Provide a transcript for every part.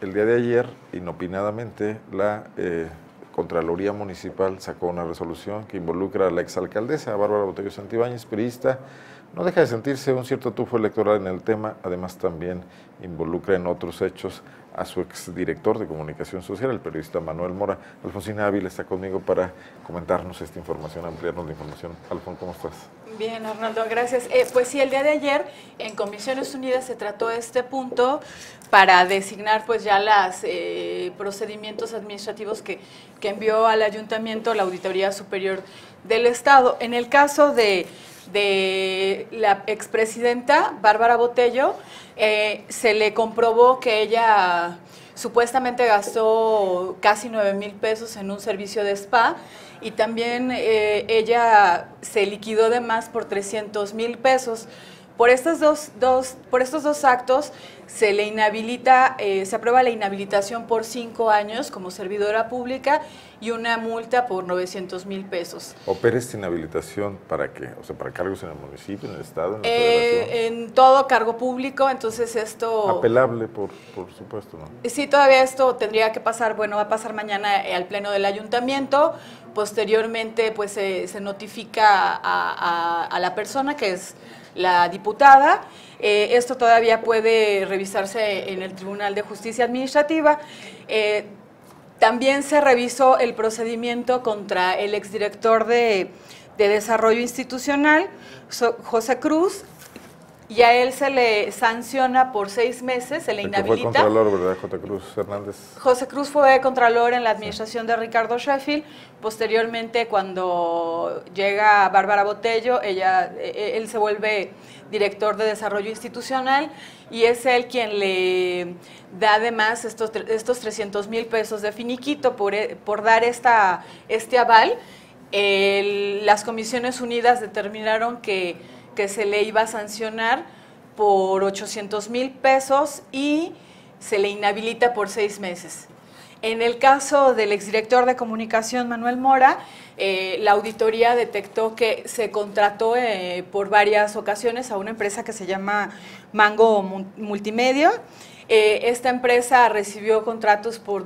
el día de ayer, inopinadamente, la eh, Contraloría Municipal sacó una resolución que involucra a la exalcaldesa Bárbara Botello Santibáñez, periodista, no deja de sentirse un cierto tufo electoral en el tema, además también involucra en otros hechos a su exdirector de comunicación social, el periodista Manuel Mora. Alfonsina Ávila está conmigo para comentarnos esta información, ampliarnos la información. Alfon, ¿cómo estás? Bien, Arnaldo, gracias. Eh, pues sí, el día de ayer en Comisiones Unidas se trató este punto para designar pues ya los eh, procedimientos administrativos que, que envió al ayuntamiento la Auditoría Superior del Estado. En el caso de de la expresidenta Bárbara Botello, eh, se le comprobó que ella supuestamente gastó casi 9 mil pesos en un servicio de spa y también eh, ella se liquidó de más por 300 mil pesos. Por estos dos, dos, por estos dos actos se le inhabilita, eh, se aprueba la inhabilitación por cinco años como servidora pública y una multa por 900 mil pesos. ¿Opera esta inhabilitación para qué? O sea, para cargos en el municipio, en el Estado, en la eh, En todo cargo público, entonces esto... Apelable, por, por supuesto, ¿no? Sí, todavía esto tendría que pasar, bueno, va a pasar mañana al Pleno del Ayuntamiento, posteriormente pues se notifica a, a la persona que es la diputada. Eh, esto todavía puede revisarse en el Tribunal de Justicia Administrativa. Eh, también se revisó el procedimiento contra el exdirector de, de Desarrollo Institucional, José Cruz, y a él se le sanciona por seis meses, se le inhabilita. Fue Contralor, ¿verdad? José Cruz Hernández. José Cruz fue Contralor en la administración de Ricardo Sheffield. Posteriormente, cuando llega Bárbara Botello, ella, e, e, él se vuelve director de Desarrollo Institucional y es él quien le da además estos, estos 300 mil pesos de finiquito por, e, por dar esta, este aval. las Comisiones Unidas determinaron que que se le iba a sancionar por 800 mil pesos y se le inhabilita por seis meses. En el caso del exdirector de comunicación Manuel Mora, eh, la auditoría detectó que se contrató eh, por varias ocasiones a una empresa que se llama Mango Multimedia. Eh, esta empresa recibió contratos por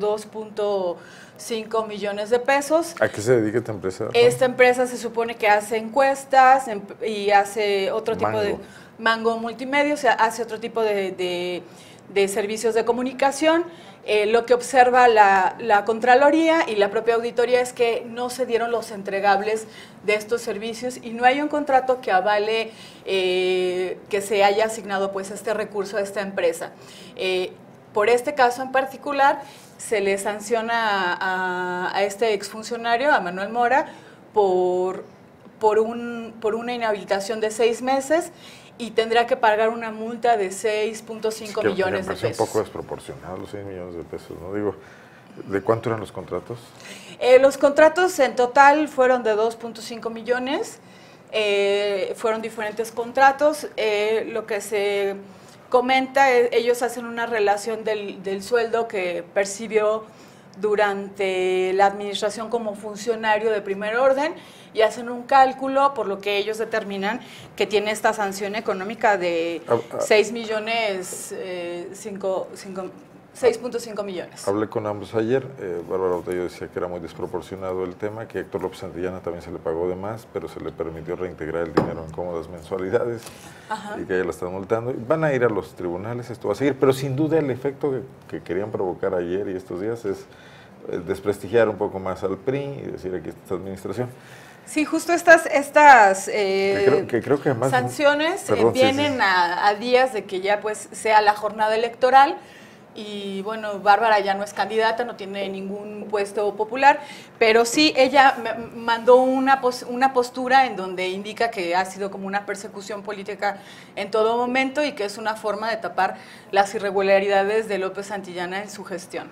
2.5 millones de pesos. ¿A qué se dedica esta empresa? Esta empresa se supone que hace encuestas em, y hace otro tipo de... Mango Multimedia, o sea, hace otro tipo de servicios de comunicación. Eh, lo que observa la, Contraloría y la propia auditoría es que no se dieron los entregables de estos servicios y no hay un contrato que avale eh, que se haya asignado pues este recurso a esta empresa. Eh, por este caso en particular, se le sanciona a, a este exfuncionario, a Manuel Mora, por, por, un, por una inhabilitación de seis meses y tendrá que pagar una multa de 6.5 millones de pesos. un poco desproporcionado los 6 millones de pesos, ¿no? Digo, ¿de cuánto eran los contratos? Eh, los contratos en total fueron de 2.5 millones, eh, fueron diferentes contratos, eh, lo que se comenta, ellos hacen una relación del, del sueldo que percibió durante la administración como funcionario de primer orden y hacen un cálculo por lo que ellos determinan que tiene esta sanción económica de 6 ah, ah. millones, 6.5 millones. Hablé con ambos ayer, eh, Bárbara Botello decía que era muy desproporcionado el tema, que Héctor López Santillana también se le pagó de más, pero se le permitió reintegrar el dinero en cómodas mensualidades y que ella la están multando. Van a ir a los tribunales, esto va a seguir, pero sin duda el efecto que querían provocar ayer y estos días es eh, desprestigiar un poco más al PRI y decir aquí esta administración. Sí, justo estas, estas eh, creo, que sanciones eh, vienen A, días de que ya pues sea la jornada electoral y bueno, Bárbara ya no es candidata, no tiene ningún puesto popular, pero sí ella mandó una, una postura en donde indica que ha sido como una persecución política en todo momento y que es una forma de tapar las irregularidades de López Santillana en su gestión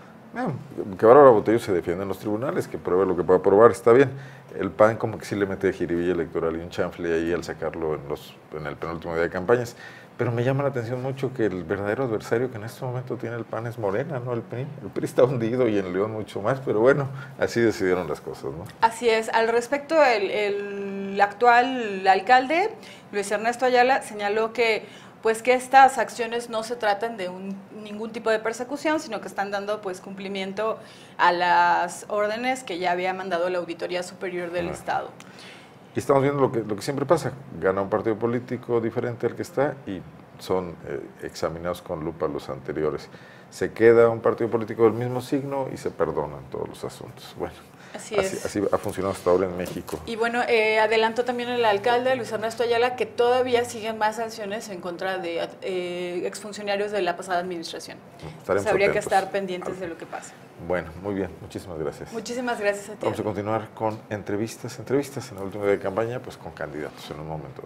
que Bárbara Botello se defiende en los tribunales, que pruebe lo que pueda probar, está bien. El PAN como que sí le mete jiribilla electoral y un chanfle ahí al sacarlo en, los, en el penúltimo día de campañas. Pero me llama la atención mucho que el verdadero adversario que en este momento tiene el PAN es Morena, no el PRI. El PRI está hundido y en León mucho más, pero bueno, así decidieron las cosas, ¿no? Así es. Al respecto, el, el actual alcalde, Luis Ernesto Ayala, señaló que pues que estas acciones no se tratan de un, ningún tipo de persecución, sino que están dando pues cumplimiento a las órdenes que ya había mandado la Auditoría Superior del Estado. Y estamos viendo lo que, lo que siempre pasa, gana un partido político diferente al que está y son eh, examinados con lupa los anteriores. Se queda un partido político del mismo signo y se perdonan todos los asuntos. Bueno, Así, es. así ha funcionado hasta ahora en México. Y bueno, eh, adelantó también el alcalde, Luis Ernesto Ayala, que todavía siguen más sanciones en contra de eh, exfuncionarios de la pasada administración. Estaremos habría que estar pendientes de lo que pasa. Bueno, muy bien, muchísimas gracias. Muchísimas gracias a ti. Vamos a continuar con entrevistas, entrevistas en el último día de campaña, pues con candidatos en un momento.